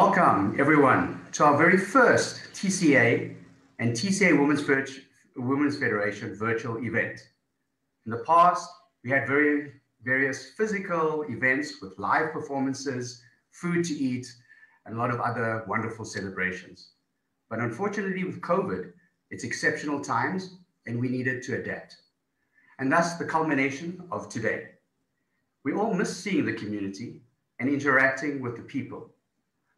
Welcome, everyone, to our very first TCA and TCA Women's, Women's Federation virtual event. In the past, we had very various physical events with live performances, food to eat, and a lot of other wonderful celebrations. But unfortunately, with COVID, it's exceptional times and we needed to adapt. And that's the culmination of today. We all miss seeing the community and interacting with the people.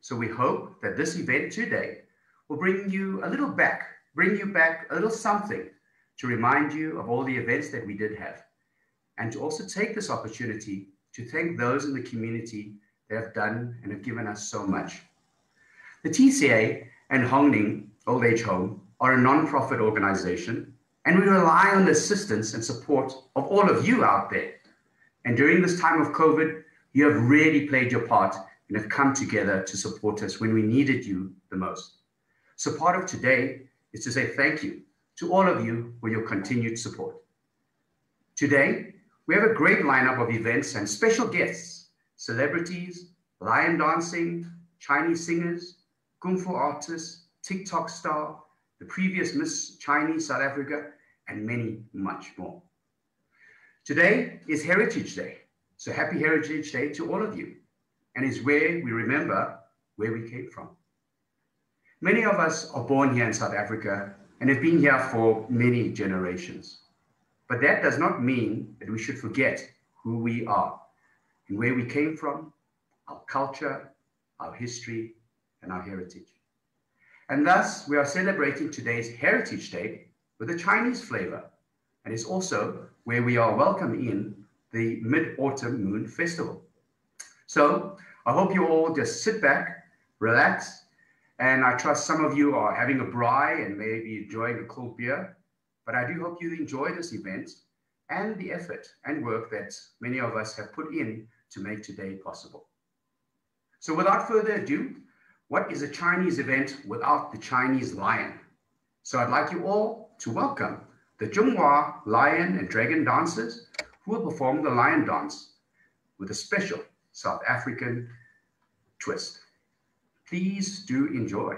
So we hope that this event today will bring you a little back, bring you back a little something to remind you of all the events that we did have. And to also take this opportunity to thank those in the community that have done and have given us so much. The TCA and Hongning Old Age Home are a non-profit organization, and we rely on the assistance and support of all of you out there. And during this time of COVID, you have really played your part and have come together to support us when we needed you the most. So part of today is to say thank you to all of you for your continued support. Today, we have a great lineup of events and special guests, celebrities, lion dancing, Chinese singers, Kung Fu artists, TikTok star, the previous Miss Chinese South Africa, and many much more. Today is Heritage Day. So happy Heritage Day to all of you. And is where we remember where we came from. Many of us are born here in South Africa and have been here for many generations. But that does not mean that we should forget who we are and where we came from, our culture, our history, and our heritage. And thus, we are celebrating today's Heritage Day with a Chinese flavor. And it's also where we are welcoming in the Mid Autumn Moon Festival. So I hope you all just sit back, relax, and I trust some of you are having a braai and maybe enjoying a cold beer. But I do hope you enjoy this event and the effort and work that many of us have put in to make today possible. So without further ado, what is a Chinese event without the Chinese lion? So I'd like you all to welcome the Zhonghua lion and dragon dancers who will perform the lion dance with a special South African twist. Please do enjoy.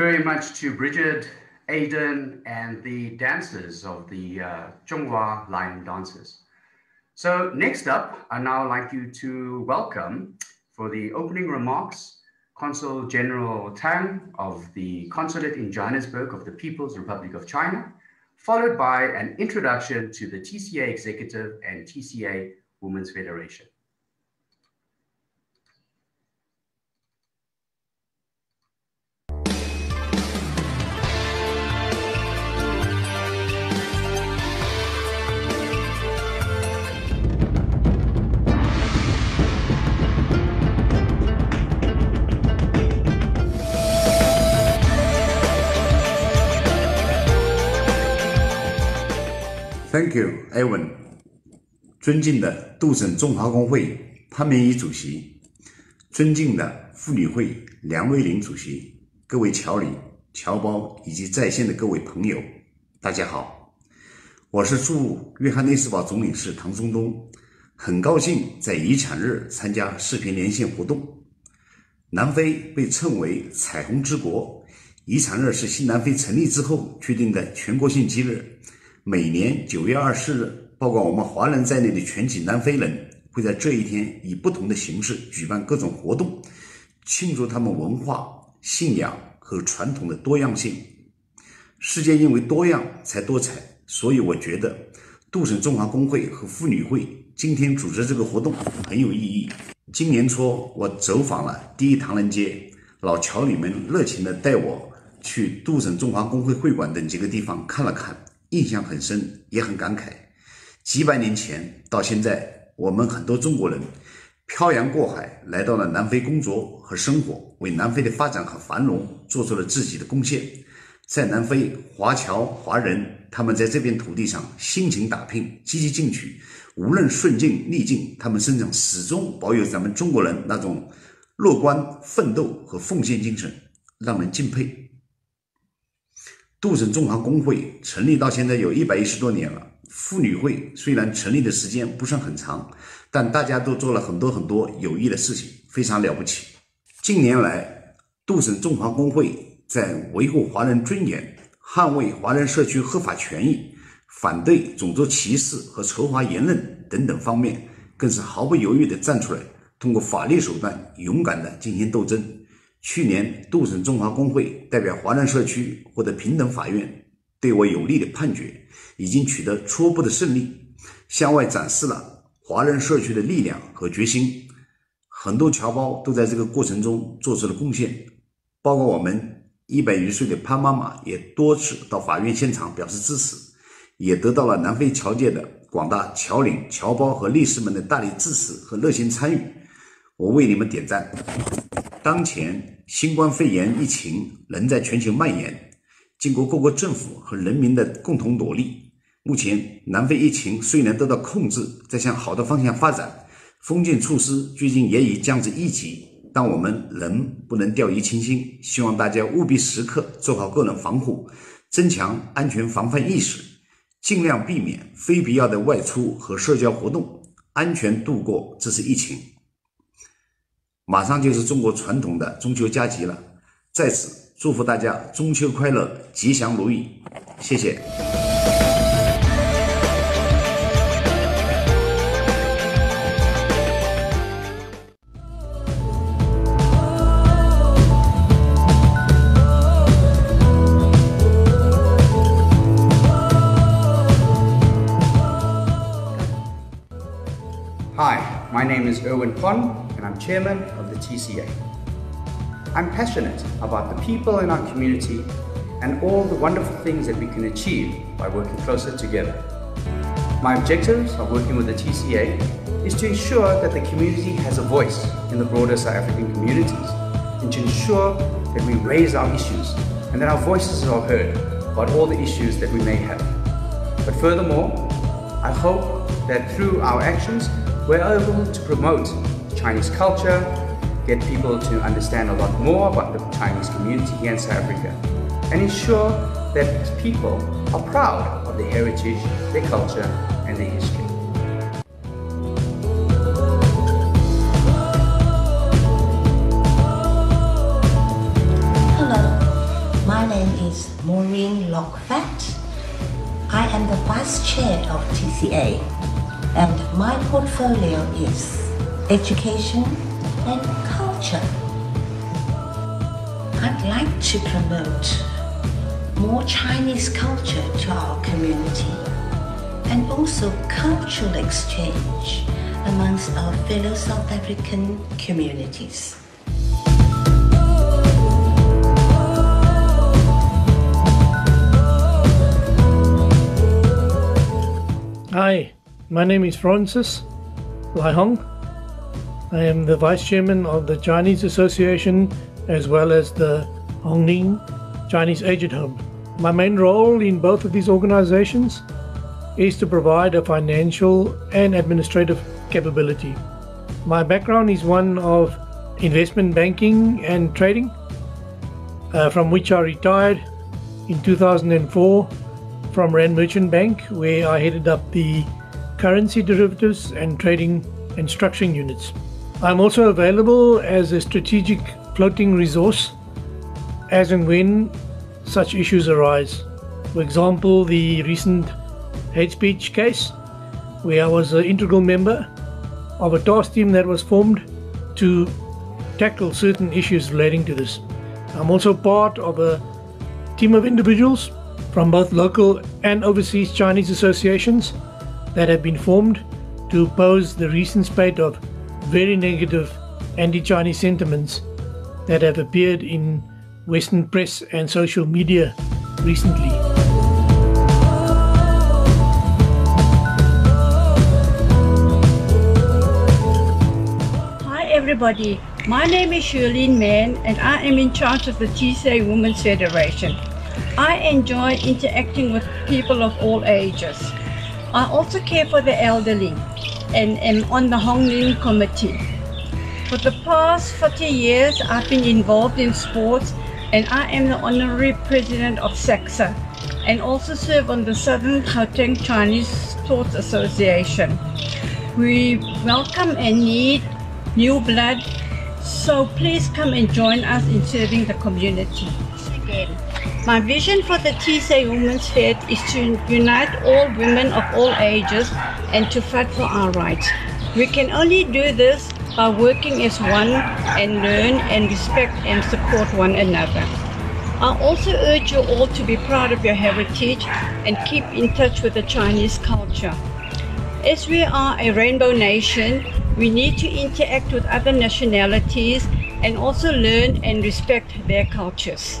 Very much to Bridget, Aidan, and the dancers of the uh, Zhonghua Lion Dancers. So next up, I'd now like you to welcome for the opening remarks, Consul General Tang of the Consulate in Johannesburg of the People's Republic of China, followed by an introduction to the TCA Executive and TCA Women's Federation. Thank you, Evan。尊敬的杜省中华工会潘明仪主席，尊敬的妇女会梁卫玲主席，各位侨里、侨胞以及在线的各位朋友，大家好，我是驻约翰内斯堡总领事唐松东，很高兴在遗产日参加视频连线活动。南非被称为“彩虹之国”，遗产日是新南非成立之后确定的全国性节日。每年九月二十日，包括我们华人在内的全体南非人会在这一天以不同的形式举办各种活动，庆祝他们文化、信仰和传统的多样性。世界因为多样才多彩，所以我觉得杜省中华工会和妇女会今天组织这个活动很有意义。今年初，我走访了第一唐人街，老侨里们热情地带我去杜省中华工会会馆等几个地方看了看。印象很深，也很感慨。几百年前到现在，我们很多中国人漂洋过海来到了南非工作和生活，为南非的发展和繁荣做出了自己的贡献。在南非，华侨华人他们在这片土地上辛勤打拼，积极进取，无论顺境逆境，他们身上始终保有咱们中国人那种乐观、奋斗和奉献精神，让人敬佩。杜省中华工会成立到现在有一百一十多年了。妇女会虽然成立的时间不算很长，但大家都做了很多很多有益的事情，非常了不起。近年来，杜省中华工会在维护华人尊严、捍卫华人社区合法权益、反对种族歧视和仇华言论等等方面，更是毫不犹豫地站出来，通过法律手段勇敢地进行斗争。去年，杜省中华工会代表华人社区获得平等法院对我有利的判决，已经取得初步的胜利，向外展示了华人社区的力量和决心。很多侨胞都在这个过程中做出了贡献，包括我们一百余岁的潘妈妈也多次到法院现场表示支持，也得到了南非侨界的广大侨领、侨胞和律师们的大力支持和热心参与。我为你们点赞。当前新冠肺炎疫情仍在全球蔓延，经过各国政府和人民的共同努力，目前南非疫情虽然得到控制，在向好的方向发展，封禁措施最近也已降至一级，但我们仍不能掉以轻心。希望大家务必时刻做好个人防护，增强安全防范意识，尽量避免非必要的外出和社交活动，安全度过这次疫情。马上就是中国传统的中秋佳节了，在此祝福大家中秋快乐，吉祥如意，谢谢。Hi, my name is Erwin Pon, and I'm chairman of the TCA. I'm passionate about the people in our community and all the wonderful things that we can achieve by working closer together. My objectives of working with the TCA is to ensure that the community has a voice in the broader South African communities and to ensure that we raise our issues and that our voices are heard about all the issues that we may have. But furthermore, I hope that through our actions, we're able to promote Chinese culture, get people to understand a lot more about the Chinese community here in South Africa, and ensure that people are proud of their heritage, their culture, and their history. Hello, my name is Maureen Lockfat. I am the Vice Chair of TCA and my portfolio is education and culture. I'd like to promote more Chinese culture to our community and also cultural exchange amongst our fellow South African communities. Hi, my name is Francis Lai Hong. I am the Vice Chairman of the Chinese Association as well as the Hongning Chinese Aged Home. My main role in both of these organizations is to provide a financial and administrative capability. My background is one of investment banking and trading, uh, from which I retired in 2004 from Rand Merchant Bank, where I headed up the currency derivatives and trading and structuring units. I'm also available as a strategic floating resource as and when such issues arise. For example, the recent hate speech case, where I was an integral member of a task team that was formed to tackle certain issues relating to this. I'm also part of a team of individuals from both local and overseas Chinese associations that have been formed to oppose the recent spate of very negative anti Chinese sentiments that have appeared in Western press and social media recently. Hi everybody, my name is Shirlene Mann and I am in charge of the TCA Women's Federation. I enjoy interacting with people of all ages. I also care for the elderly and am on the Hongling Committee. For the past 40 years, I've been involved in sports and I am the honorary president of SACSA and also serve on the Southern Gauteng Chinese Sports Association. We welcome and need new blood, so please come and join us in serving the community. My vision for the TCA Women's Fed is to unite all women of all ages and to fight for our rights. We can only do this by working as one and learn and respect and support one another. I also urge you all to be proud of your heritage and keep in touch with the Chinese culture. As we are a rainbow nation, we need to interact with other nationalities and also learn and respect their cultures.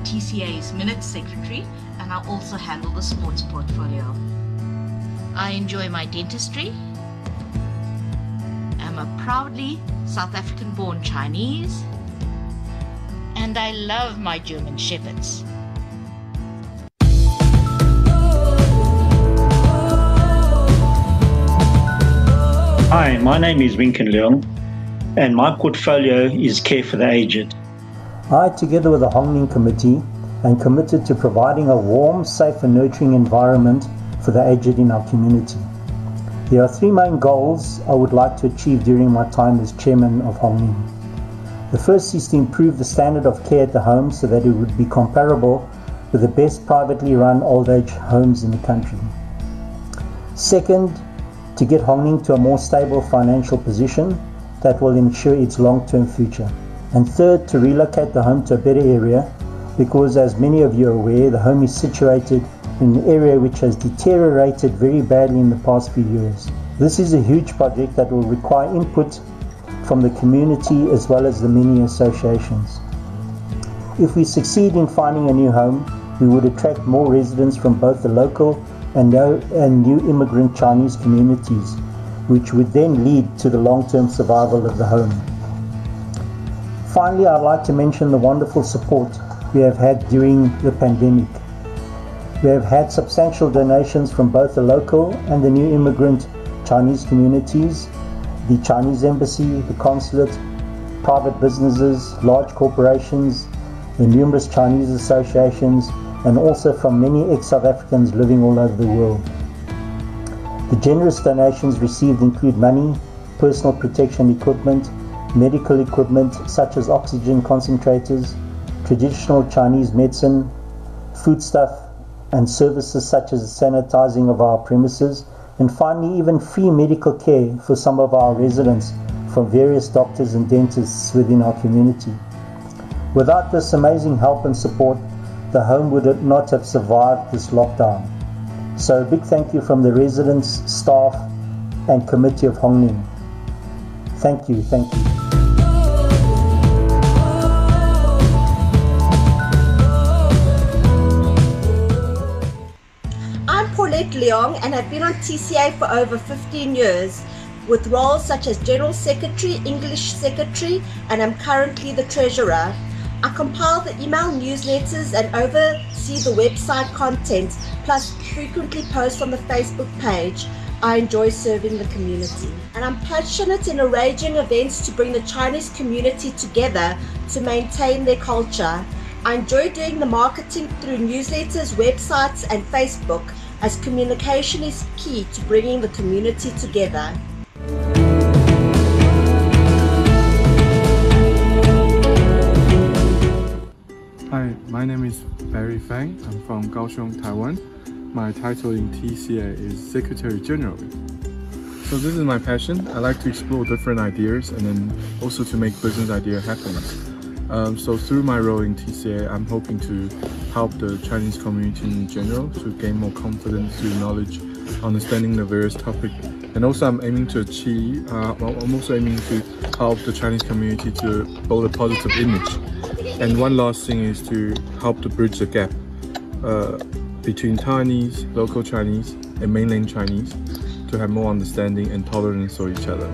TCA's Minute Secretary and I also handle the sports portfolio. I enjoy my dentistry. I'm a proudly South African born Chinese. And I love my German Shepherds. Hi, my name is Winken Leong, and my portfolio is Care for the Aged. I, together with the Hongling Committee, am committed to providing a warm, safe, and nurturing environment for the aged in our community. There are three main goals I would like to achieve during my time as chairman of Hongling. The first is to improve the standard of care at the home so that it would be comparable with the best privately run old age homes in the country. Second, to get Hong Ning to a more stable financial position that will ensure its long term future. And third, to relocate the home to a better area because, as many of you are aware, the home is situated in an area which has deteriorated very badly in the past few years. This is a huge project that will require input from the community as well as the many associations. If we succeed in finding a new home, we would attract more residents from both the local and, new immigrant Chinese communities, which would then lead to the long-term survival of the home. Finally, I'd like to mention the wonderful support we have had during the pandemic. We have had substantial donations from both the local and the new immigrant Chinese communities, the Chinese embassy, the consulate, private businesses, large corporations, the numerous Chinese associations, and also from many ex-South Africans living all over the world. The generous donations received include money, personal protection equipment, medical equipment such as oxygen concentrators, traditional Chinese medicine, foodstuff, and services such as sanitizing of our premises, and finally, even free medical care for some of our residents from various doctors and dentists within our community. Without this amazing help and support, the home would not have survived this lockdown. So, a big thank you from the residents, staff, and committee of Hong Ning. Thank you, thank you. Leong and have been on TCA for over 15 years with roles such as General Secretary, English Secretary, and I'm currently the Treasurer. I compile the email newsletters and oversee the website content, plus frequently post on the Facebook page. I enjoy serving the community. And I'm passionate in arranging events to bring the Chinese community together to maintain their culture. I enjoy doing the marketing through newsletters, websites, and Facebook as communication is key to bringing the community together. Hi, my name is Barry Fang. I'm from Kaohsiung, Taiwan. My title in TCA is Secretary General. So this is my passion. I like to explore different ideas and then also to make business idea happen. Um, so through my role in TCA, I'm hoping to help the Chinese community in general to gain more confidence through knowledge, understanding the various topics. And also I'm aiming to achieve, uh, I'm also aiming to help the Chinese community to build a positive image. And one last thing is to help to bridge the gap uh, between Chinese, local Chinese, and mainland Chinese to have more understanding and tolerance for each other.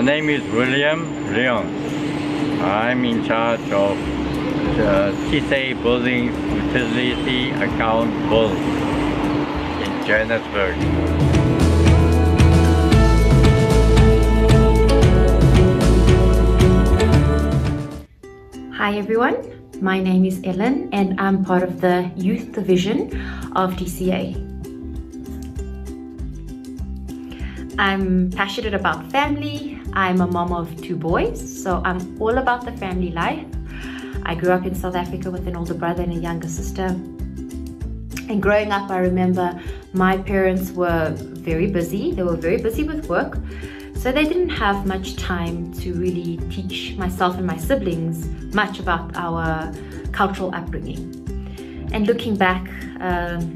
My name is William Leon. I'm in charge of the TCA Building Utility Account Board in Johannesburg. Hi everyone, my name is Ellen and I'm part of the Youth Division of TCA. I'm passionate about family. I'm a mom of two boys, so I'm all about the family life. I grew up in South Africa with an older brother and a younger sister. And growing up, I remember my parents were very busy. They were very busy with work. So they didn't have much time to really teach myself and my siblings much about our cultural upbringing. And looking back, um,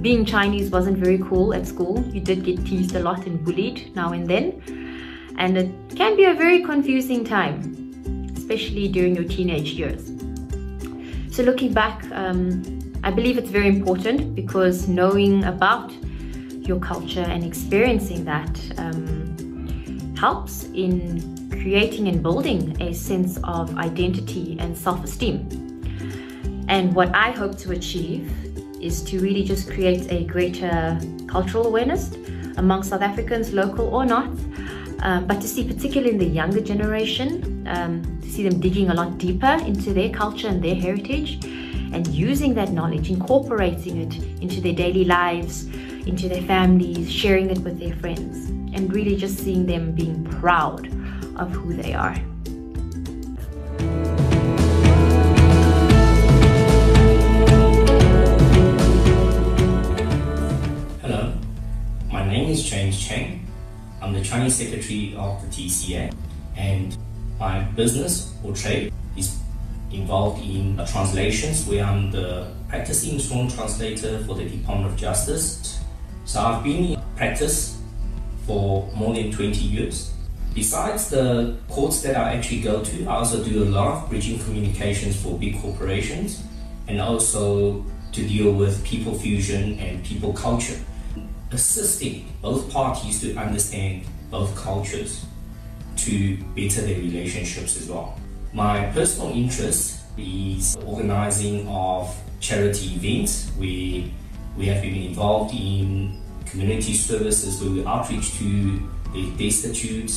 being Chinese wasn't very cool at school. You did get teased a lot and bullied now and then. And it can be a very confusing time, especially during your teenage years. So looking back, um, I believe it's very important because knowing about your culture and experiencing that um, helps in creating and building a sense of identity and self-esteem. And what I hope to achieve is to really just create a greater cultural awareness among South Africans, local or not, um, but to see particularly in the younger generation, um, to see them digging a lot deeper into their culture and their heritage and using that knowledge, incorporating it into their daily lives, into their families, sharing it with their friends, and really just seeing them being proud of who they are. Secretary of the TCA, and my business or trade is involved in translations where I'm the practicing sworn translator for the Department of Justice. So I've been in practice for more than 20 years. Besides the courts that I actually go to, I also do a lot of bridging communications for big corporations and also to deal with people fusion and people culture, assisting both parties to understand both cultures to better their relationships as well. My personal interest is organizing of charity events where we have been involved in community services where we outreach to the destitute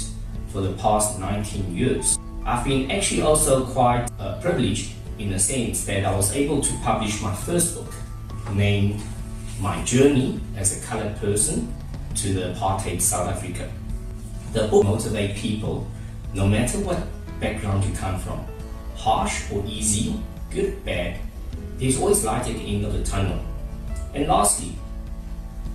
for the past 19 years. I've been actually also quite uh, privileged in the sense that I was able to publish my first book named My Journey as a Colored Person to the Apartheid South Africa. The book motivates people, no matter what background you come from, harsh or easy, good, bad, there's always light at the end of the tunnel. And lastly,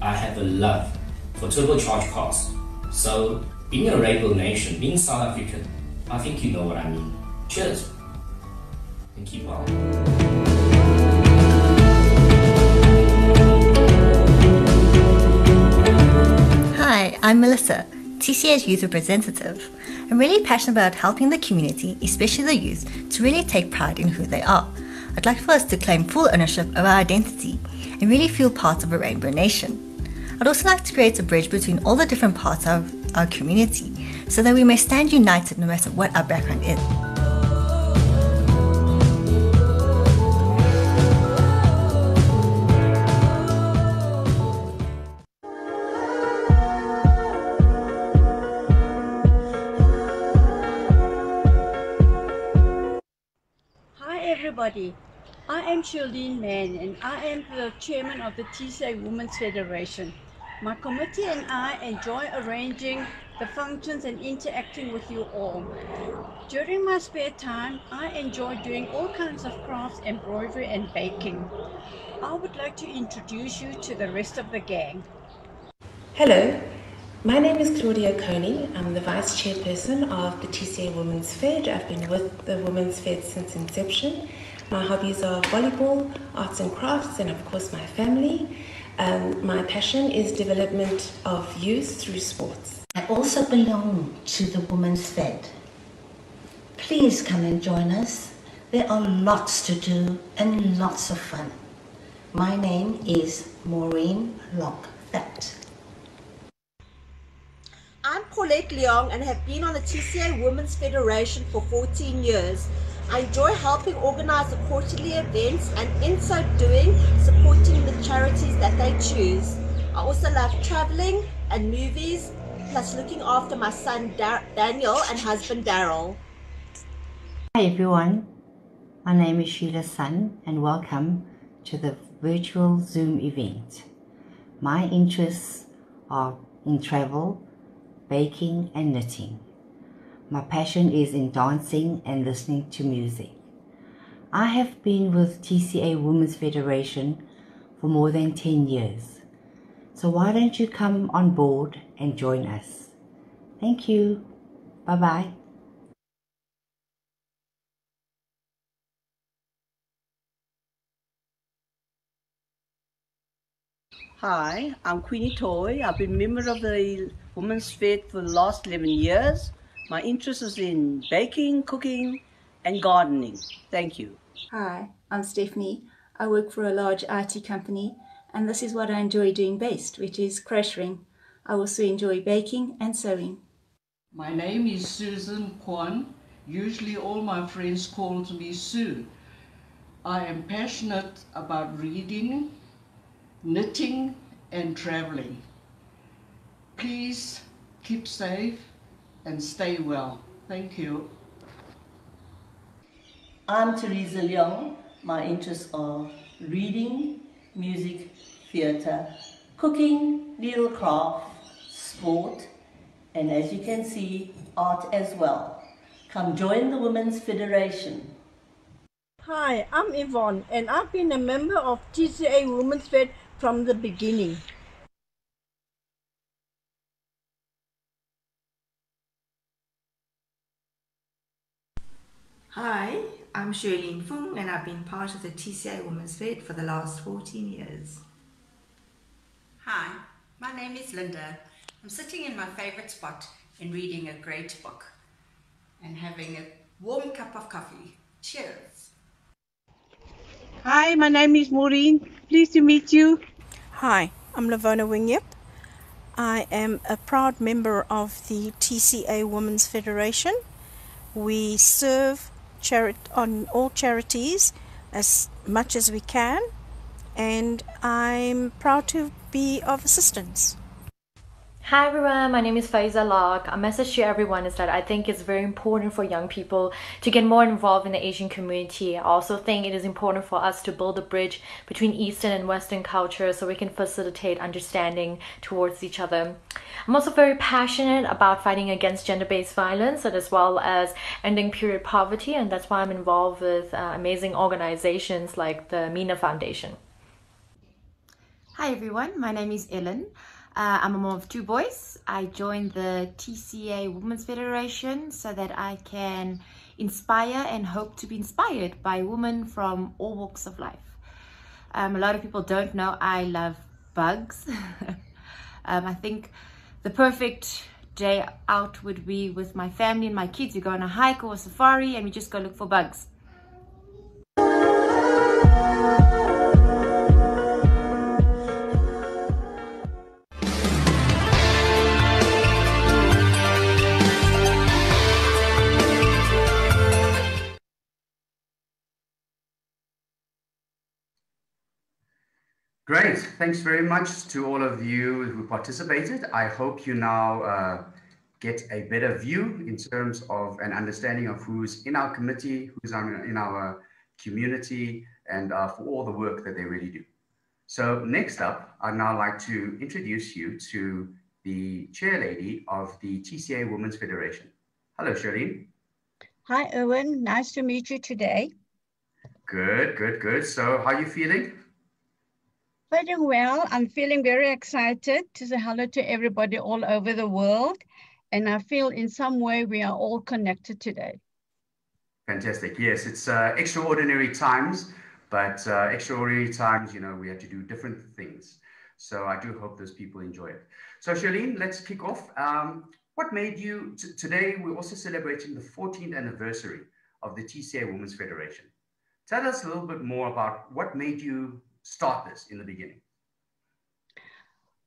I have a love for turbocharged cars. So, being a rebel nation, being South African, I think you know what I mean. Cheers and keep. Hi, I'm Melissa, TCA's youth representative. I'm really passionate about helping the community, especially the youth, to really take pride in who they are. I'd like for us to claim full ownership of our identity and really feel part of a rainbow nation. I'd also like to create a bridge between all the different parts of our community so that we may stand united no matter what our background is. Everybody, I am Charlene Mann and I am the chairman of the TCA Women's Federation. My committee and I enjoy arranging the functions and interacting with you all. During my spare time, I enjoy doing all kinds of crafts, embroidery and baking. I would like to introduce you to the rest of the gang. Hello, my name is Claudia Coney. I'm the Vice Chairperson of the TCA Women's Fed. I've been with the Women's Fed since inception. My hobbies are volleyball, arts and crafts, and of course my family. Um, my passion is development of youth through sports. I also belong to the Women's Fed. Please come and join us. There are lots to do and lots of fun. My name is Maureen Lockfat. I'm Paulette Leong and have been on the TCA Women's Federation for 14 years. I enjoy helping organize the quarterly events and in so doing, supporting the charities that they choose. I also love traveling and movies, plus looking after my son Dar- Daniel and husband Daryl. Hi everyone, my name is Sheila Sun and welcome to the virtual Zoom event. My interests are in travel, baking and knitting. My passion is in dancing and listening to music. I have been with TCA Women's Federation for more than 10 years. So why don't you come on board and join us? Thank you. Bye bye. Hi, I'm Queenie Toy. I've been member of the Women's Fed for the last 11 years. My interest is in baking, cooking, and gardening. Thank you. Hi, I'm Stephanie. I work for a large IT company, and this is what I enjoy doing best, which is crocheting. I also enjoy baking and sewing. My name is Susan Kwan. Usually all my friends call me Sue. I am passionate about reading, knitting and traveling. Please keep safe and stay well. Thank you. I'm Teresa Leong. My interests are reading, music, theatre, cooking, needlecraft, sport, and as you can see, art as well. Come join the Women's Federation. Hi, I'm Yvonne and I've been a member of TCA Women's Fed from the beginning. Hi, I'm Shirlene Fung and I've been part of the TCA Women's Fed for the last 14 years. Hi, my name is Linda. I'm sitting in my favorite spot and reading a great book and having a warm cup of coffee. Cheers. Hi, my name is Maureen. Pleased to meet you. Hi, I'm Lavona Wingyip. I am a proud member of the TCA Women's Federation. We serve chari- on all charities as much as we can, and I'm proud to be of assistance. Hi everyone, my name is Faiza Lok. A message to everyone is that I think it's very important for young people to get more involved in the Asian community. I also think it is important for us to build a bridge between Eastern and Western culture so we can facilitate understanding towards each other. I'm also very passionate about fighting against gender-based violence and as well as ending period poverty and that's why I'm involved with uh, amazing organizations like the Mina Foundation. Hi everyone, my name is Ellen. Uh, I'm a mom of two boys. I joined the TCA Women's Federation so that I can inspire and hope to be inspired by women from all walks of life. Um, a lot of people don't know I love bugs. um, I think the perfect day out would be with my family and my kids. We go on a hike or a safari and we just go look for bugs. Great. Thanks very much to all of you who participated. I hope you now uh, get a better view in terms of an understanding of who's in our committee, who's in our community, and uh, for all the work that they really do. So next up, I'd now like to introduce you to the chair lady of the TCA Women's Federation. Hello, Charlene. Hi, Owen. Nice to meet you today. Good, good, good. So how are you feeling? Feeling well. I'm feeling very excited to say hello to everybody all over the world. And I feel in some way we are all connected today. Fantastic. Yes, it's uh, extraordinary times, but uh, extraordinary times, you know, we have to do different things. So I do hope those people enjoy it. So Charlene, let's kick off. Um, what made you, today we're also celebrating the 14th anniversary of the TCA Women's Federation. Tell us a little bit more about what made you start this in the beginning.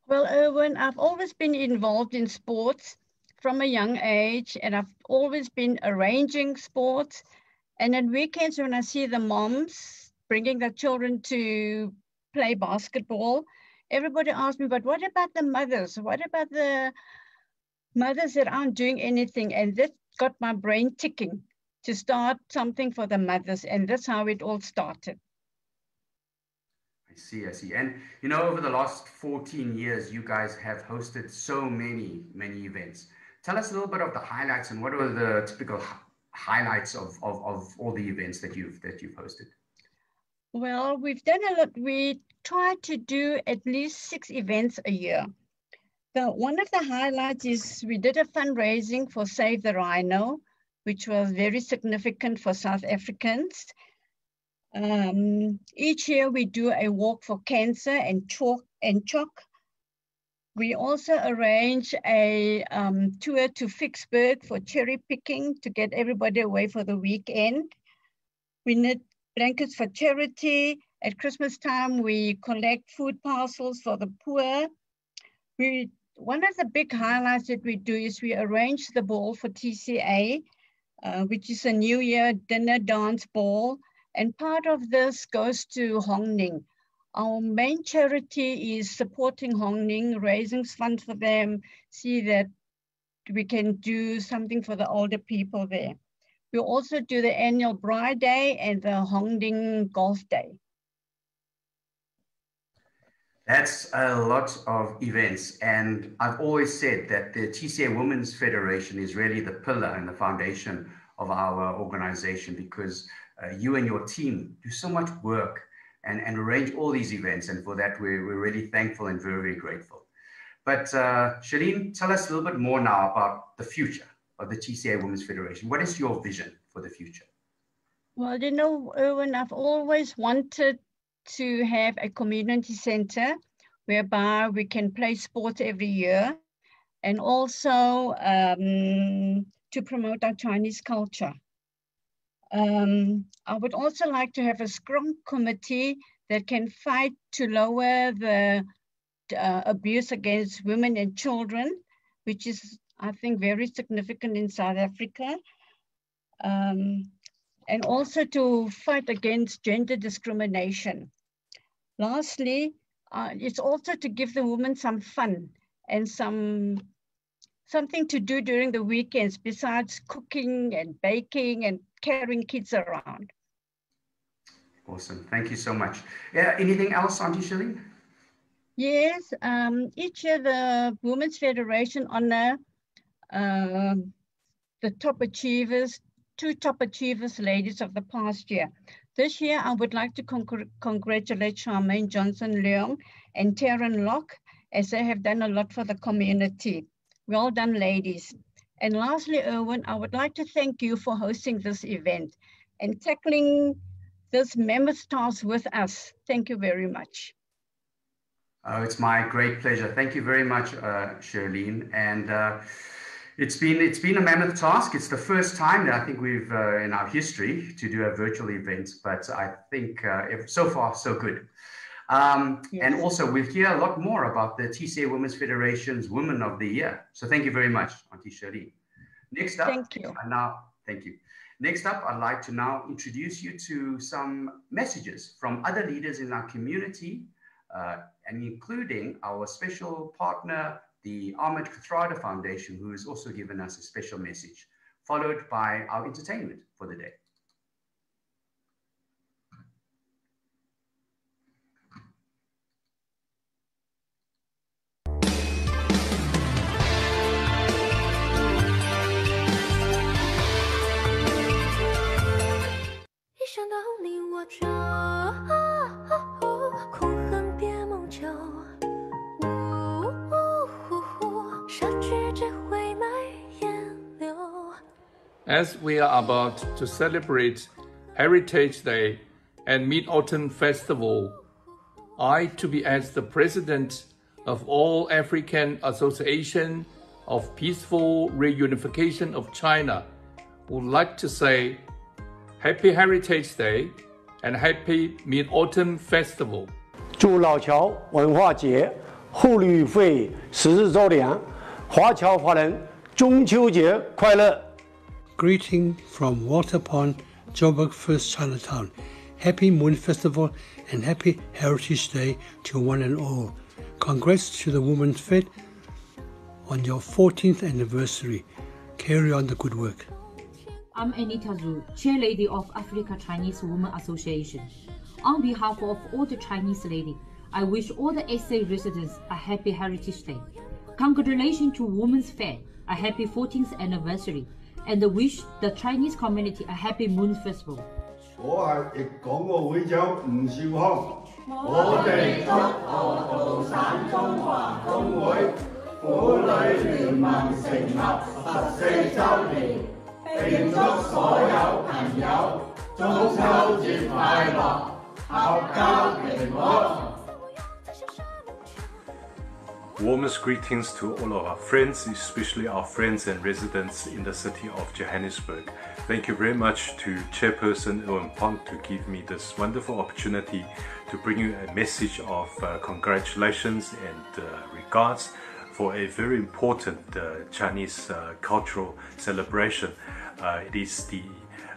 Well, Erwin, I've always been involved in sports from a young age, and I've always been arranging sports. And at weekends, when I see the moms bringing their children to play basketball, everybody asks me, but what about the mothers? What about the mothers that aren't doing anything? And that got my brain ticking to start something for the mothers. And that's how it all started. See, I see. And you know, over the last 14 years, you guys have hosted so many, many events. Tell us a little bit of the highlights and what are the typical highlights of, of, of all the events that you've that you've hosted. Well, we've done a lot. We try to do at least six events a year. The one of the highlights is we did a fundraising for Save the Rhino, which was very significant for South Africans. Um, each year we do a walk for cancer and chalk and chalk. We also arrange a um, tour to Ficksburg for cherry picking to get everybody away for the weekend. We knit blankets for charity. At Christmas time, we collect food parcels for the poor. We one of the big highlights that we do is we arrange the ball for TCA, uh, which is a New Year dinner dance ball and part of this goes to Hong Ning. Our main charity is supporting Hong Ning, raising funds for them, see that we can do something for the older people there. We also do the annual Bride Day and the Hong Ning Golf Day. That's a lot of events. And I've always said that the TCA Women's Federation is really the pillar and the foundation of our organization because uh, you and your team do so much work and, and arrange all these events. And for that, we're, we're really thankful and very, very grateful. But uh, Shirlene, tell us a little bit more now about the future of the TCA Women's Federation. What is your vision for the future? Well, you know, Erwin, I've always wanted to have a community center whereby we can play sport every year and also um, to promote our Chinese culture. Um, I would also like to have a strong committee that can fight to lower the uh, abuse against women and children, which is, I think, very significant in South Africa. Um, and also to fight against gender discrimination. Lastly, uh, it's also to give the women some fun and some something to do during the weekends besides cooking and baking and carrying kids around. Awesome. Thank you so much. Yeah, anything else, Auntie Shirley? Yes, um, each year the Women's Federation honor uh, the top achievers, two top achievers ladies of the past year. This year, I would like to congr congratulate Charmaine Johnson Leong and Taryn Locke as they have done a lot for the community. Well done, ladies. And lastly, Erwin, I would like to thank you for hosting this event and tackling this mammoth task with us. Thank you very much. Oh, it's my great pleasure. Thank you very much, uh. And uh, it's been it's been a mammoth task. It's the first time that I think we've uh, in our history to do a virtual event, but I think uh, if, so far so good. Um, yes. And also, we'll hear a lot more about the TCA Women's Federation's Women of the Year. So thank you very much, Auntie Shirley. Next up, thank you. now, thank you. Next up, I'd like to now introduce you to some messages from other leaders in our community, uh, and including our special partner, the Ahmed Kathrada Foundation, who has also given us a special message, followed by our entertainment for the day. As we are about to celebrate Heritage Day and Mid-Autumn Festival, I, to be as the president of All African Association of Peaceful Reunification of China, would like to say Happy Heritage Day and Happy Mid-Autumn Festival. 祝老侨文化节妇女会十日周年，华侨华人中秋节快乐！Greeting from Walter Pond, Joburg First Chinatown. Happy Moon Festival and Happy Heritage Day to one and all. Congrats to the Women's Fed on your 14th anniversary. Carry on the good work. I'm Anita Zhu, Chair Lady of Africa Chinese Women Association. On behalf of all the Chinese ladies, I wish all the SA residents a happy Heritage Day. Congratulations to Women's Fair, a happy 14th anniversary, and wish the Chinese community a happy Moon Festival. 我系粤港澳会长吴少康，我哋祝河道省中华工会妇女联盟成立十四周年， 并祝所有朋友中秋节快乐！Warmest greetings to all of our friends, especially our friends and residents in the city of Johannesburg. Thank you very much to Chairperson Owen Pong to give me this wonderful opportunity to bring you a message of uh, congratulations and uh, regards for a very important uh, Chinese uh, cultural celebration. Uh, it is the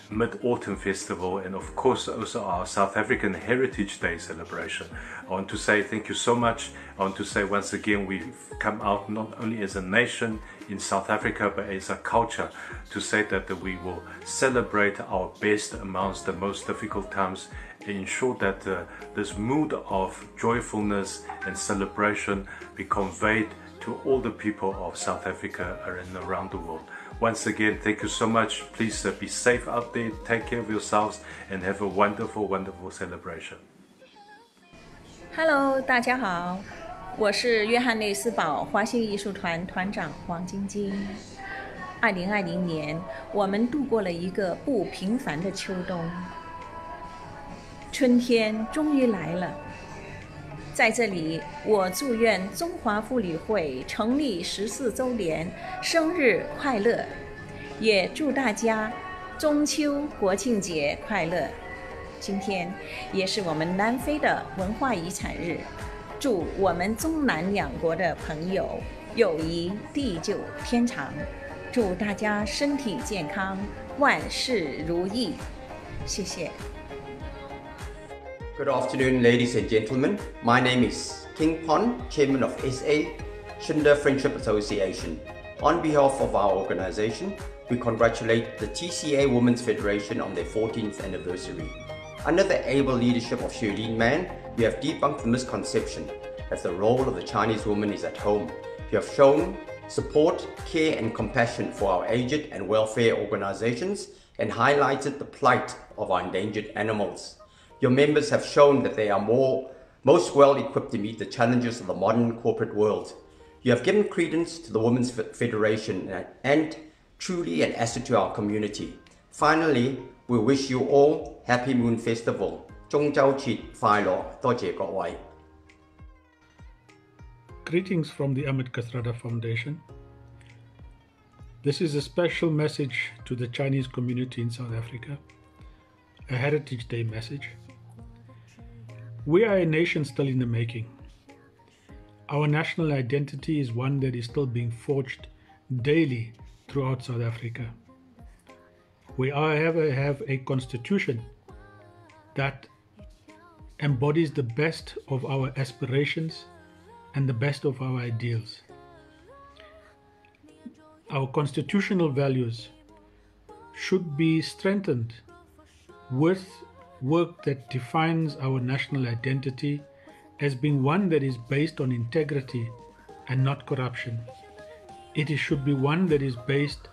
Mid-Autumn Festival and of course also our South African Heritage Day celebration. I want to say thank you so much. I want to say once again we've come out not only as a nation in South Africa but as a culture to say that we will celebrate our best amongst the most difficult times and ensure that uh, this mood of joyfulness and celebration be conveyed to all the people of South Africa and around the world. Once again, thank you so much. Please be safe out there, take care of yourselves, and have a wonderful, wonderful celebration. Hello，大家好，我是约翰内斯堡华星艺术团团长黄晶晶。二零二零年，我们度过了一个不平凡的秋冬，春天终于来了。在这里，我祝愿中华妇女会成立十四周年生日快乐，也祝大家中秋国庆节快乐。今天也是我们南非的文化遗产日，祝我们中南两国的朋友友谊地久天长，祝大家身体健康，万事如意。谢谢。Good afternoon, ladies and gentlemen. My name is King Pon, Chairman of SA Shinder Friendship Association. On behalf of our organization, we congratulate the TCA Women's Federation on their 14th anniversary. Under the able leadership of Shirlene Mann, we have debunked the misconception that the role of the Chinese woman is at home. We have shown support, care and compassion for our aged and welfare organizations and highlighted the plight of our endangered animals your members have shown that they are more, most well equipped to meet the challenges of the modern corporate world. You have given credence to the Women's Federation and truly an asset to our community. Finally, we wish you all Happy Moon Festival. Greetings from the Ahmed Kathrada Foundation. This is a special message to the Chinese community in South Africa, a Heritage Day message. We are a nation still in the making. Our national identity is one that is still being forged daily throughout South Africa. We have a, have a constitution that embodies the best of our aspirations and the best of our ideals. Our constitutional values should be strengthened with work that defines our national identity as being one that is based on integrity and not corruption. It should be one that is based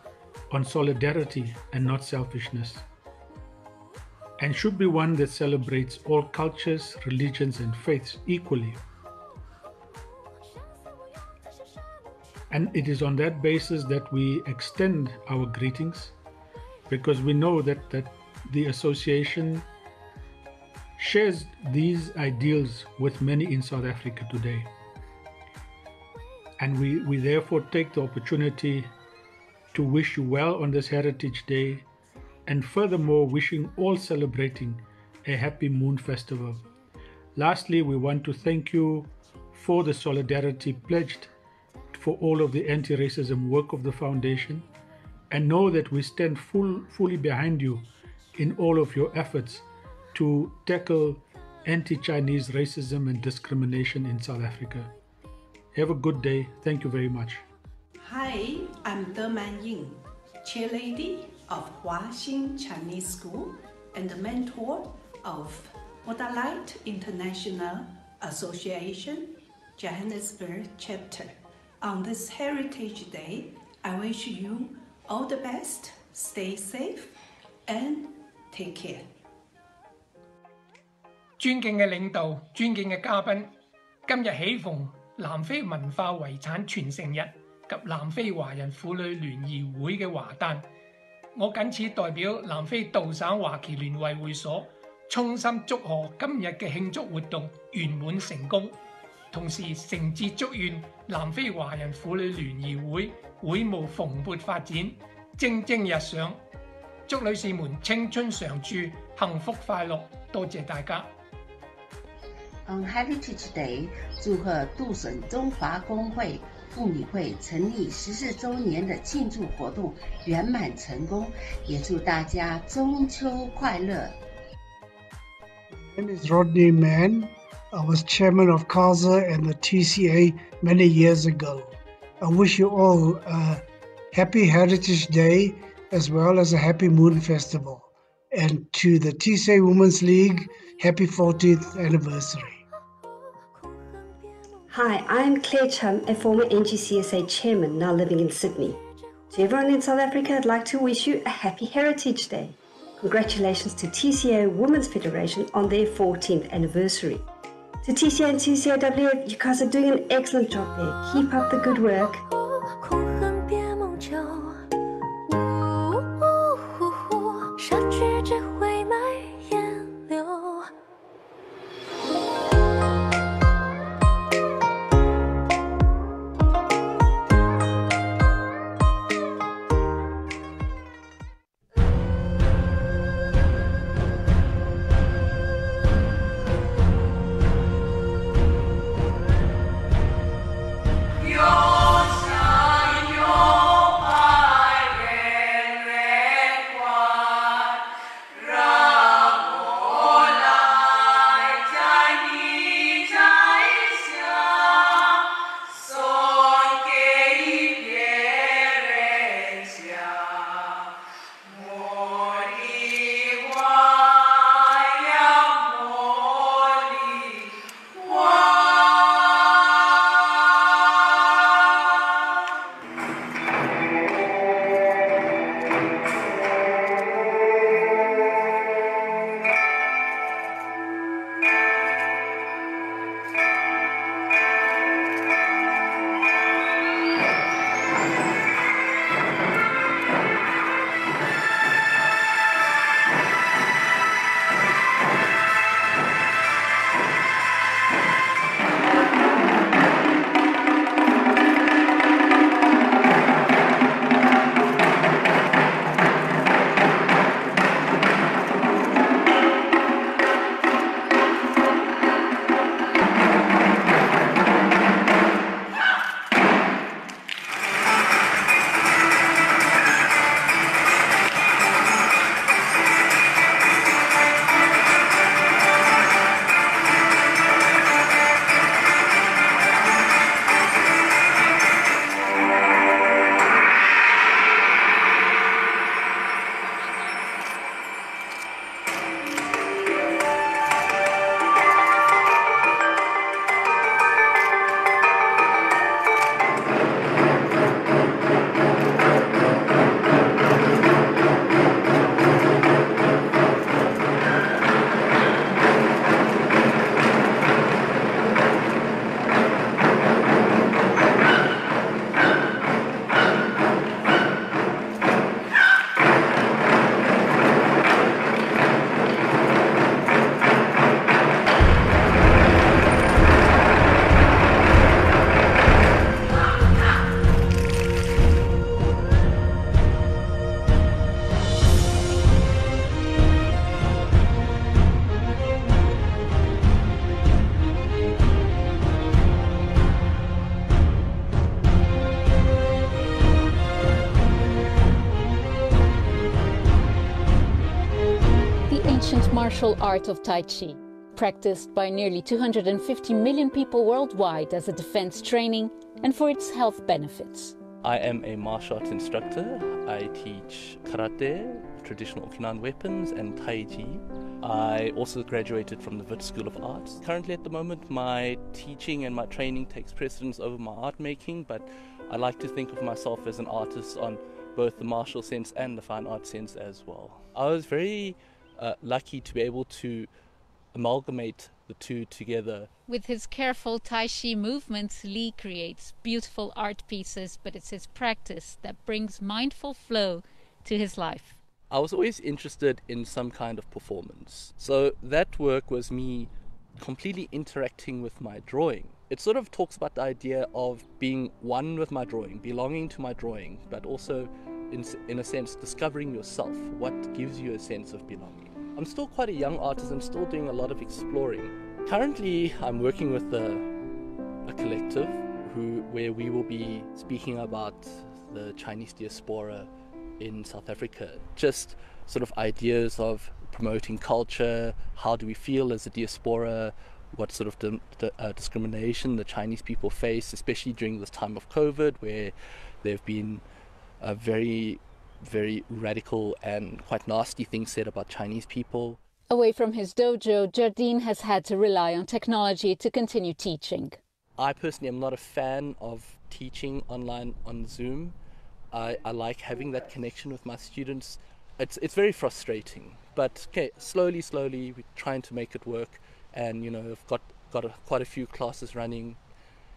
on solidarity and not selfishness, and should be one that celebrates all cultures, religions, and faiths equally. And it is on that basis that we extend our greetings because we know that, that the association shares these ideals with many in South Africa today. And we, we therefore take the opportunity to wish you well on this Heritage Day and furthermore wishing all celebrating a happy Moon Festival. Lastly, we want to thank you for the solidarity pledged for all of the anti-racism work of the foundation and know that we stand full, fully behind you in all of your efforts to tackle anti-Chinese racism and discrimination in South Africa. Have a good day. Thank you very much. Hi, I'm De Man Ying, chairlady of Hua Xin Chinese School and the mentor of Light International Association Johannesburg chapter. On this Heritage Day, I wish you all the best, stay safe, and take care. 尊敬嘅領導、尊敬嘅嘉賓，今日喜逢南非文化遺產傳承日及南非華人婦女聯誼會嘅華誕，我謹此代表南非道省華僑聯惠會所，衷心祝賀今日嘅慶祝活動圓滿成功，同時誠摯祝願南非華人婦女聯誼會會務蓬勃發展，蒸蒸日上，祝女士們青春常駐，幸福快樂，多謝大家。On Heritage Day，祝贺杜省中华工会妇女会成立十四周年的庆祝活动圆满成功，也祝大家中秋快乐。My name is Rodney Mann. I was chairman of CASA and the TCA many years ago. I wish you all a happy Heritage Day as well as a happy Moon Festival. And to the TCA Women's League, happy 40th anniversary. Hi, I'm Claire Chum, a former NGCSA chairman now living in Sydney. To everyone in South Africa, I'd like to wish you a happy Heritage Day. Congratulations to TCA Women's Federation on their 14th anniversary. To TCA and TCAWF, you guys are doing an excellent job there. Keep up the good work. Martial art of Tai Chi, practiced by nearly 250 million people worldwide as a defense training and for its health benefits. I am a martial arts instructor. I teach karate, traditional Okinawan weapons, and Tai Chi. I also graduated from the Wits School of Arts. Currently, at the moment, my teaching and my training takes precedence over my art making, but I like to think of myself as an artist on both the martial sense and the fine art sense as well. I was very uh, lucky to be able to amalgamate the two together. With his careful Tai Chi movements, Lee creates beautiful art pieces, but it's his practice that brings mindful flow to his life. I was always interested in some kind of performance. So that work was me completely interacting with my drawing. It sort of talks about the idea of being one with my drawing, belonging to my drawing, but also, in, in a sense, discovering yourself. What gives you a sense of belonging? I'm still quite a young artist and still doing a lot of exploring. Currently, I'm working with a, a collective who, where we will be speaking about the Chinese diaspora in South Africa. Just sort of ideas of promoting culture, how do we feel as a diaspora, what sort of di- di- uh, discrimination the Chinese people face, especially during this time of COVID, where there have been a very very radical and quite nasty things said about Chinese people. Away from his dojo, Jardine has had to rely on technology to continue teaching. I personally am not a fan of teaching online on Zoom. I, I like having that connection with my students. It's, it's very frustrating, but okay, slowly, slowly, we're trying to make it work. And, you know, I've got, got a, quite a few classes running.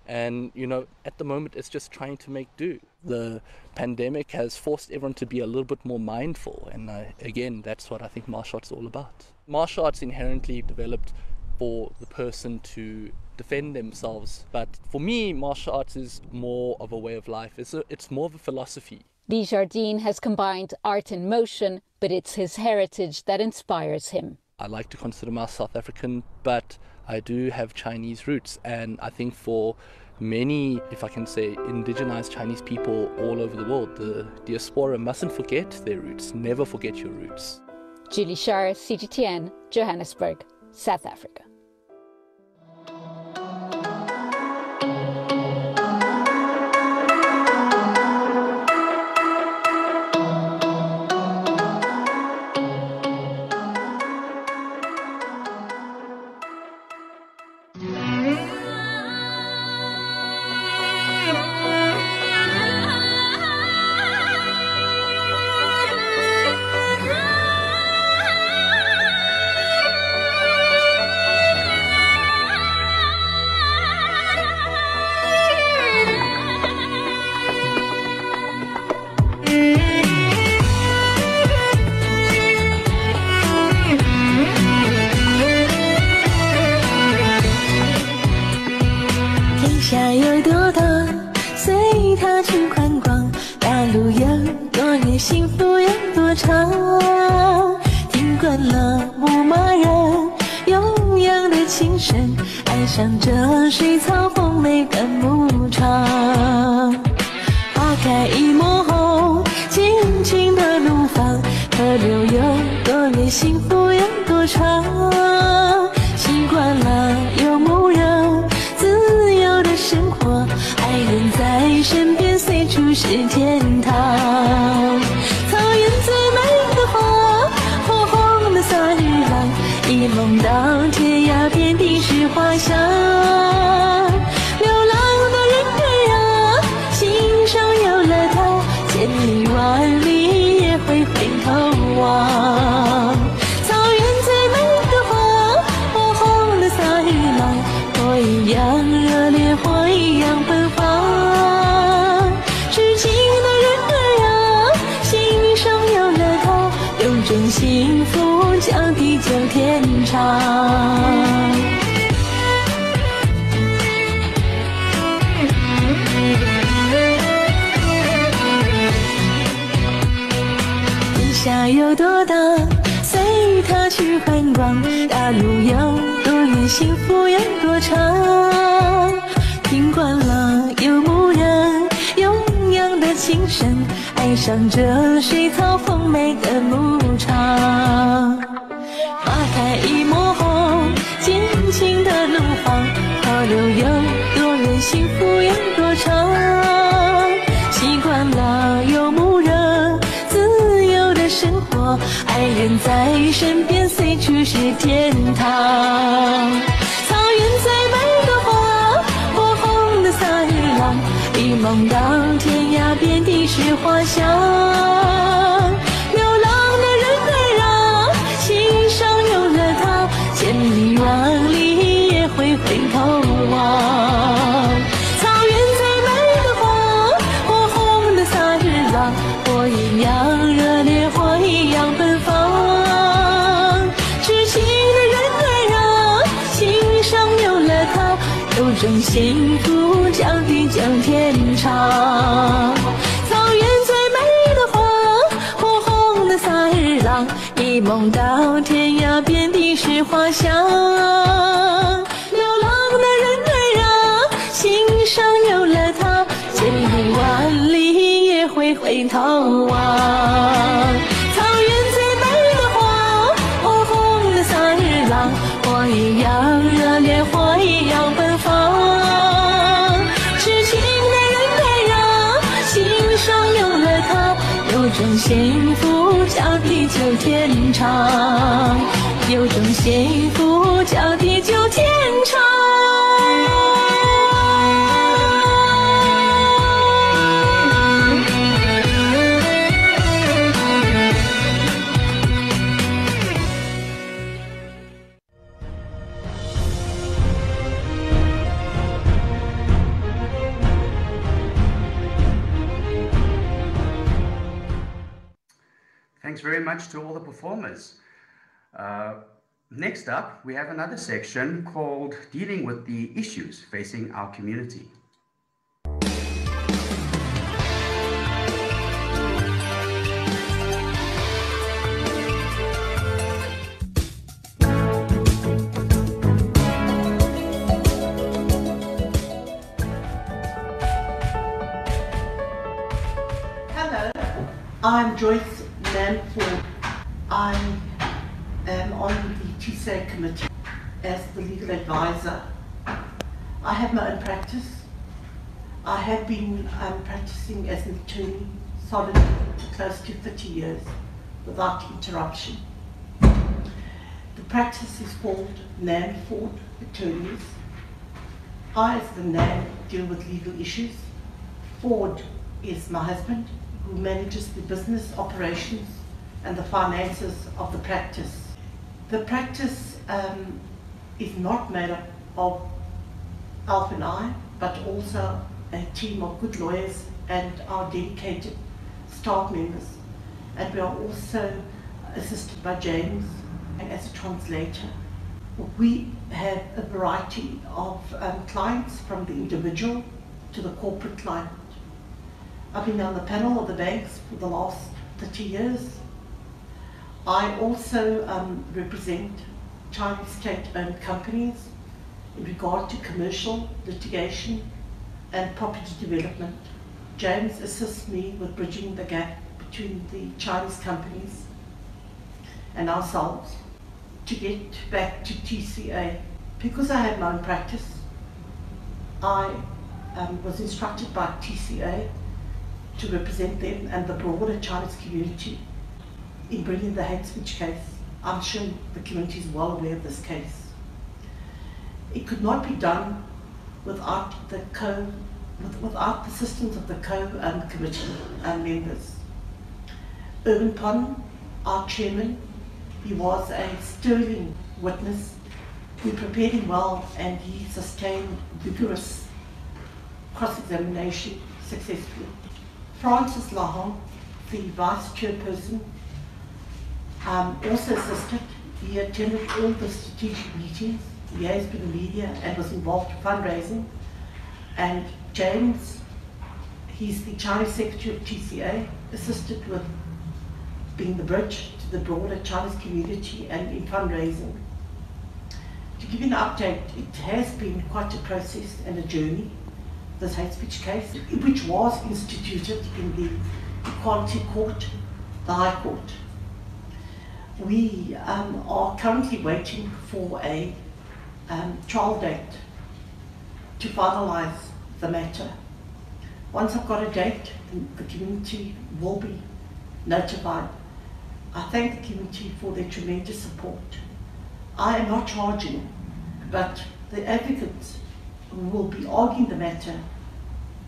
And, you know, at the moment, it's just trying to make do. The pandemic has forced everyone to be a little bit more mindful. And I, again, that's what I think martial arts is all about. Martial arts inherently developed for the person to defend themselves. But for me, martial arts is more of a way of life. It's, a, it's more of a philosophy. Jardine has combined art and motion, but it's his heritage that inspires him. I like to consider myself South African, but I do have Chinese roots, and I think for many, if I can say, indigenized Chinese people all over the world, the diaspora mustn't forget their roots. Never forget your roots. Julie Shar, CGTN, Johannesburg, South Africa. 唱听惯了游牧人悠扬的琴声爱上这水草丰美的牧场花开一抹红尽情的怒放河流有多远幸福有多长？习惯了游牧人自由的生活爱人在身边随处是天堂。梦到天涯遍地是花香。想流浪的人儿啊，心上有了他，千里万里也会回头望。草原最美的花，火红的萨日朗，火一样热烈，火一样奔放。痴情的人儿啊，心上有了他，有种幸福叫地久天长。Thanks very much to all the performers. Uh, next up, we have another section called Dealing with the Issues Facing Our Community. Hello, I'm Joyce Manford. I am on the TCA committee as the legal advisor. I have my own practice. I have been um, practicing as an attorney solid for close to 30 years without interruption. The practice is called NAM Ford Attorneys. I, as the Nan, deal with legal issues. Ford is my husband, who manages the business operations and the finances of the practice. The practice um, is not made up of Alf and I, but also a team of good lawyers and our dedicated staff members. And we are also assisted by James as a translator. We have a variety of um, clients from the individual to the corporate client. I've been on the panel of the banks for the last 30 years. I also um, represent Chinese state-owned companies in regard to commercial litigation and property development. James assists me with bridging the gap between the Chinese companies and ourselves to get back to TCA. Because I have my own practice, I um, was instructed by TCA to represent them and the broader Chinese community in bringing the hate speech case. I'm sure the community is well aware of this case. It could not be done without the co, with, without the assistance of the co um, committee and members. Erwin Pon, our chairman, he was a sterling witness. We prepared him well and he sustained vigorous cross-examination successfully. Francis Lahong, the vice chairperson, um, also assisted. He attended all the strategic meetings, liaised with the media and was involved in fundraising. And James, he's the Chinese Secretary of TCA, assisted with being the bridge to the broader Chinese community and in fundraising. To give you an update, it has been quite a process and a journey, this hate speech case, which was instituted in the Equality Court, the High Court. We um, are currently waiting for a um, trial date to finalise the matter. Once I've got a date, the community will be notified. I thank the community for their tremendous support. I am not charging, but the advocates who will be arguing the matter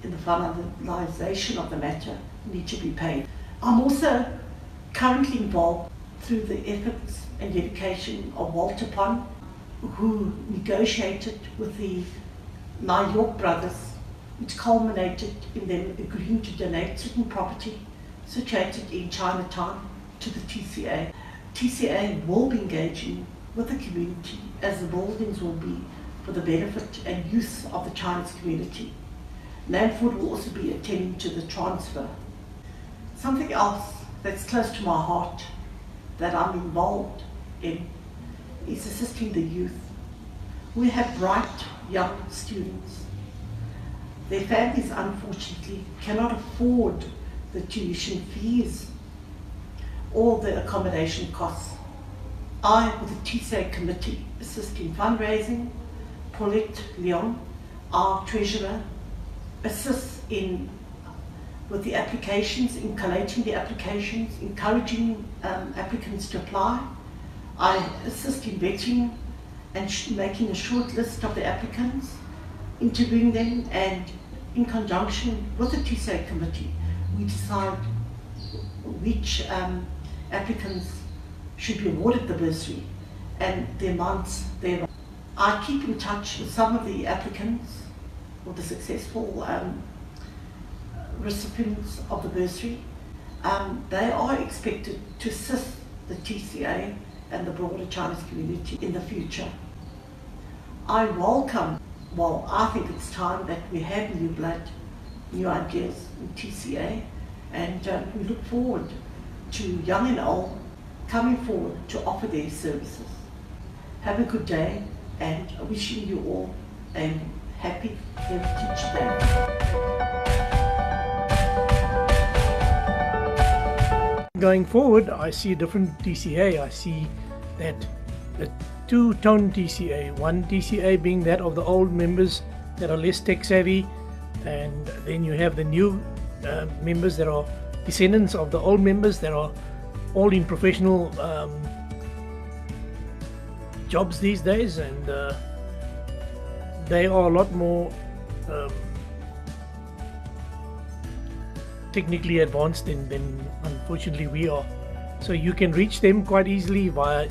in the finalisation of the matter need to be paid. I'm also currently involved through the efforts and dedication of Walter Pond, who negotiated with the New York brothers, which culminated in them agreeing to donate certain property situated in Chinatown to the TCA. TCA will be engaging with the community as the buildings will be for the benefit and use of the Chinese community. Nanford will also be attending to the transfer. Something else that's close to my heart that I'm involved in is assisting the youth. We have bright young students. Their families unfortunately cannot afford the tuition fees or the accommodation costs. I, with the TCA committee, assist in fundraising. Paulette Leon, our treasurer, assists in with the applications, in collating the applications, encouraging um, applicants to apply. I assist in vetting and making a short list of the applicants, interviewing them, and in conjunction with the TCA committee, we decide which um, applicants should be awarded the bursary and the amounts thereof. I keep in touch with some of the applicants or the successful um, recipients of the bursary. Um, they are expected to assist the TCA and the broader Chinese community in the future. I welcome, well, I think it's time that we have new blood, new ideas in TCA, and uh, we look forward to young and old coming forward to offer their services. Have a good day and wishing you all a happy Heritage Day. Going forward, I see a different TCA. I see that a two-tone TCA, one TCA being that of the old members that are less tech savvy, and then you have the new uh, members that are descendants of the old members that are all in professional um, jobs these days, and uh, they are a lot more um, technically advanced than, than unfortunately we are. So you can reach them quite easily via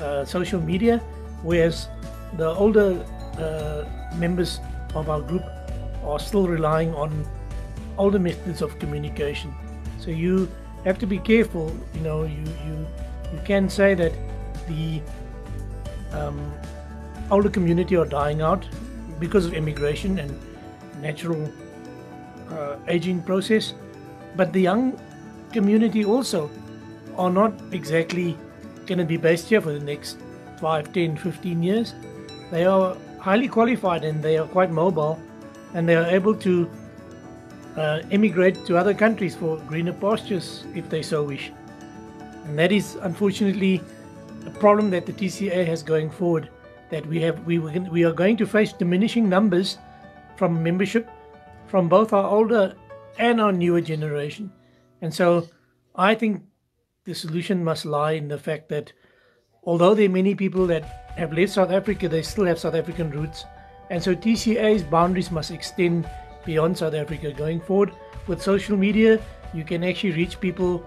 uh, social media, whereas the older uh, members of our group are still relying on older methods of communication. So you have to be careful. You know, you you you can say that the um, older community are dying out because of immigration and natural uh, aging process, but the young community also are not exactly going to be based here for the next 5, 10, 15 years. They are highly qualified and they are quite mobile and they are able to uh, emigrate to other countries for greener pastures if they so wish. And that is unfortunately a problem that the TCA has going forward. That we have we we are going to face diminishing numbers from membership from both our older and our newer generation. And so I think the solution must lie in the fact that although there are many people that have left South Africa, they still have South African roots. And so TCA's boundaries must extend beyond South Africa going forward. With social media, you can actually reach people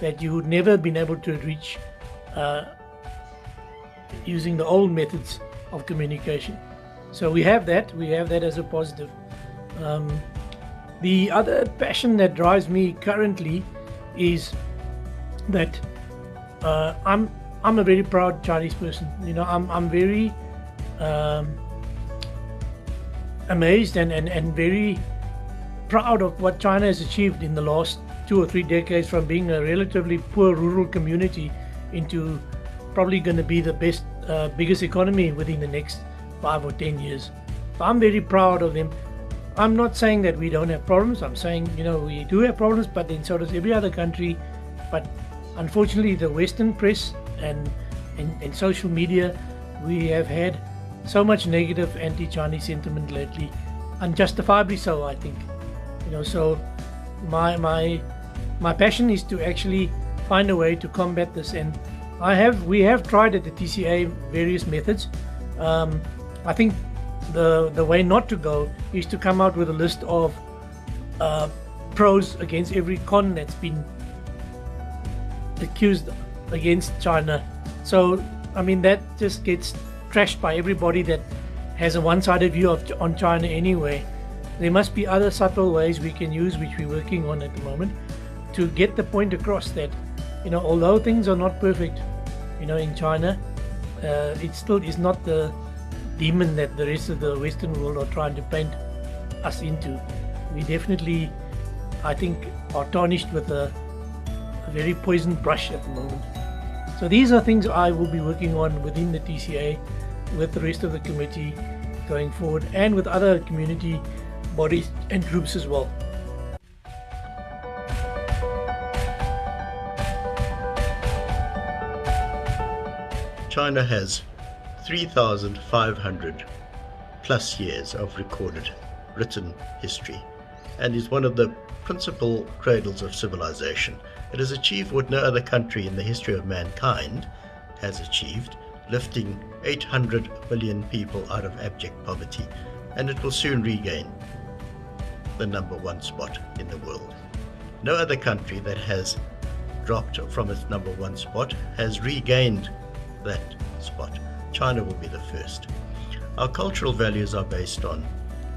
that you would never been able to reach uh, using the old methods of communication. So we have that, we have that as a positive. Um, the other passion that drives me currently is that uh, I'm I'm a very proud Chinese person. You know, I'm I'm very um, amazed and, and, and very proud of what China has achieved in the last two or three decades from being a relatively poor rural community into probably going to be the best, uh, biggest economy within the next five or ten years. So I'm very proud of them. I'm not saying that we don't have problems. I'm saying, you know, we do have problems, but then so does every other country. But unfortunately, the Western press and, and, and social media, we have had so much negative anti-Chinese sentiment lately, unjustifiably so, I think. You know, so my my my passion is to actually find a way to combat this, and I have we have tried at the TCA various methods. Um, I think the the way not to go is to come out with a list of uh, pros against every con that's been accused against China. So I mean that just gets trashed by everybody that has a one-sided view of, on China anyway. There must be other subtle ways we can use, which we're working on at the moment, to get the point across that, you know, although things are not perfect, you know, in China, uh, it still is not the demon that the rest of the Western world are trying to paint us into. We definitely, I think, are tarnished with a, a very poisoned brush at the moment. So these are things I will be working on within the TCA with the rest of the committee going forward and with other community bodies and groups as well. China has 3,500 plus years of recorded written history and is one of the principal cradles of civilization. It has achieved what no other country in the history of mankind has achieved, lifting 800 million people out of abject poverty, and it will soon regain the number one spot in the world. No other country that has dropped from its number one spot has regained that spot. China will be the first. Our cultural values are based on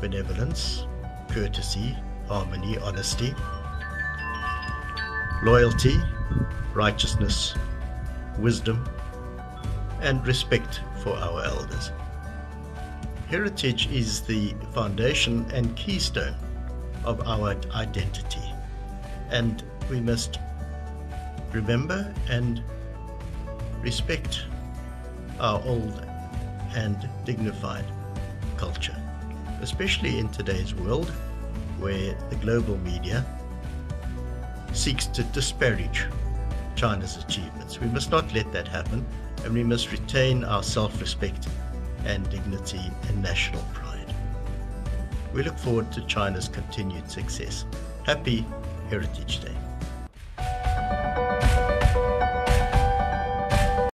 benevolence, courtesy, harmony, honesty, loyalty, righteousness, wisdom, and respect for our elders. Heritage is the foundation and keystone of our identity, and we must remember and respect our old and dignified culture, especially in today's world where the global media seeks to disparage China's achievements. We must not let that happen and we must retain our self respect and dignity and national pride. We look forward to China's continued success. Happy Heritage Day.